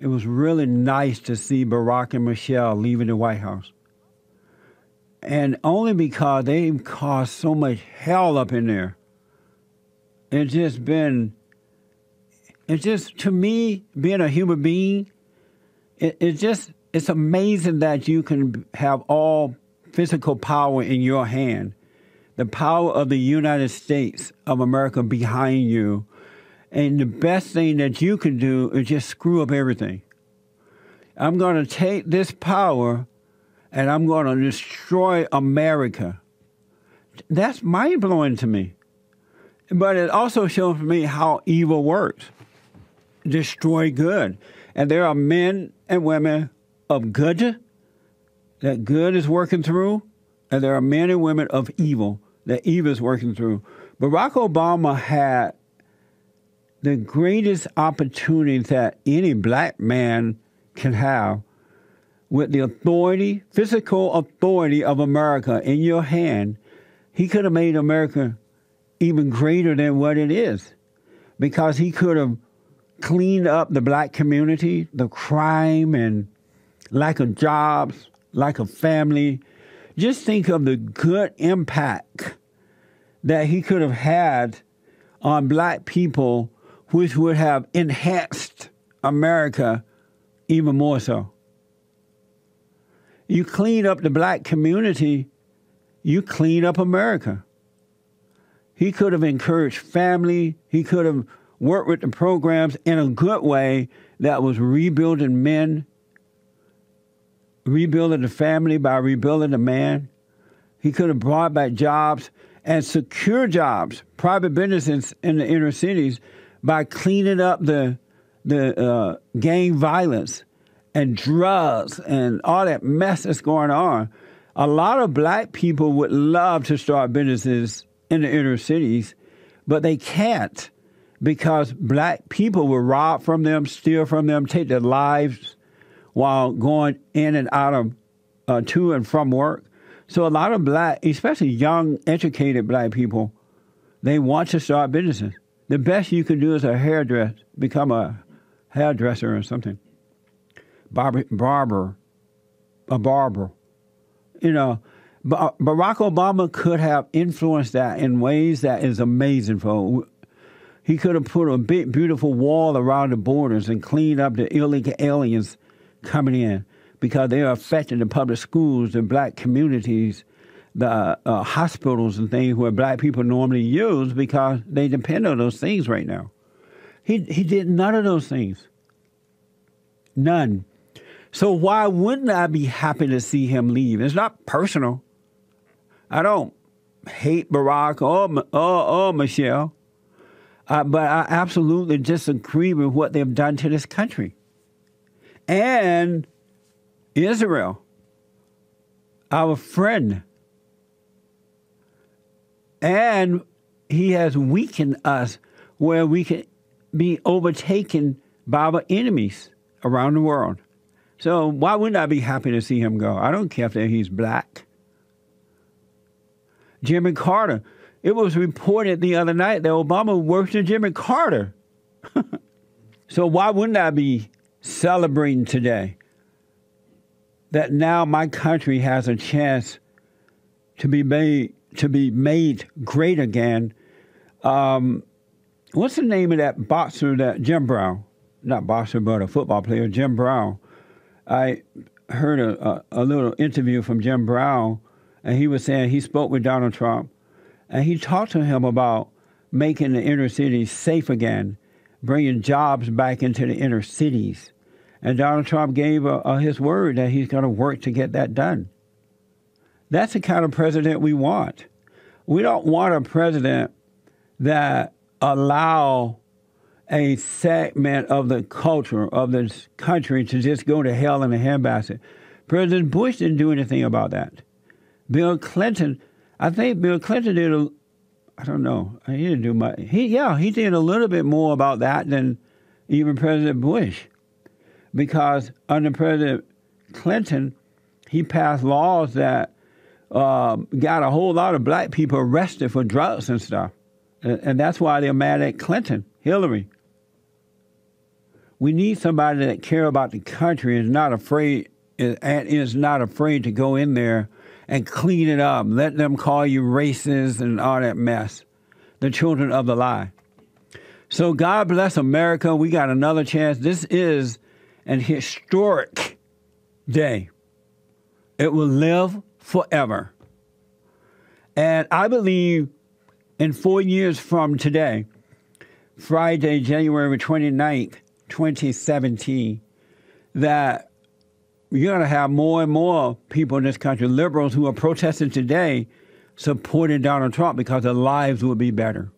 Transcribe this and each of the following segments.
it was really nice to see Barack and Michelle leaving the White House. And only because they caused so much hell up in there. It's just been, it's just, to me, being a human being, it, it's just, it's amazing that you can have all physical power in your hand, the power of the United States of America behind you. And the best thing that you can do is just screw up everything. I'm going to take this power and I'm going to destroy America. That's mind blowing to me. But it also shows me how evil works destroy good. And there are men and women of good that good is working through, and there are men and women of evil that evil is working through. Barack Obama had the greatest opportunity that any black man can have with the authority, physical authority of America in your hand. He could have made America even greater than what it is because he could have cleaned up the black community, the crime and lack of jobs, lack of family. Just think of the good impact that he could have had on black people, which would have enhanced America even more so. You clean up the black community, you clean up America. He could have encouraged family. He could have worked with the programs in a good way that was rebuilding men, rebuilding the family by rebuilding the man. He could have brought back jobs and secure jobs, private businesses in the inner cities by cleaning up the the uh, gang violence and drugs and all that mess that's going on. A lot of black people would love to start businesses in the inner cities, but they can't because black people will rob from them, steal from them, take their lives while going in and out of uh, to and from work. So a lot of black, especially young, educated black people, they want to start businesses. The best you can do is a hairdresser, become a hairdresser or something. Barber, barber, a barber. You know, Barack Obama could have influenced that in ways that is amazing. For he could have put a big, beautiful wall around the borders and cleaned up the illegal aliens coming in because they are affecting the public schools, the black communities, the uh, hospitals and things where black people normally use because they depend on those things right now. He he did none of those things. None. So why wouldn't I be happy to see him leave? It's not personal. I don't hate Barack or, or, or Michelle, uh, but I absolutely disagree with what they've done to this country. And Israel, our friend. And he has weakened us where we can be overtaken by our enemies around the world. So why wouldn't I be happy to see him go? I don't care if he's black. Jimmy Carter. It was reported the other night that Obama worked with Jimmy Carter. so why wouldn't I be celebrating today that now my country has a chance to be made to be made great again? Um, what's the name of that boxer that Jim Brown? Not boxer, but a football player, Jim Brown. I heard a, a, a little interview from Jim Brown and he was saying he spoke with Donald Trump, and he talked to him about making the inner cities safe again, bringing jobs back into the inner cities. And Donald Trump gave his word that he's going to work to get that done. That's the kind of president we want. We don't want a president that allow a segment of the culture of this country to just go to hell in a handbasket. President Bush didn't do anything about that. Bill Clinton, I think Bill Clinton did a, I don't know, he didn't do much. He, yeah, he did a little bit more about that than even President Bush. Because under President Clinton, he passed laws that uh, got a whole lot of black people arrested for drugs and stuff. And, and that's why they're mad at Clinton, Hillary. We need somebody that care about the country and is not afraid and is not afraid to go in there and clean it up. Let them call you racist and all that mess. The children of the lie. So God bless America. We got another chance. This is an historic day. It will live forever. And I believe in four years from today, Friday, January 29th, 2017, that you're going to have more and more people in this country, liberals who are protesting today, supporting Donald Trump because their lives will be better.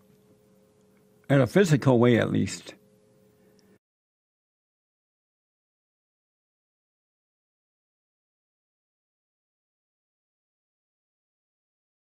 In a physical way, at least.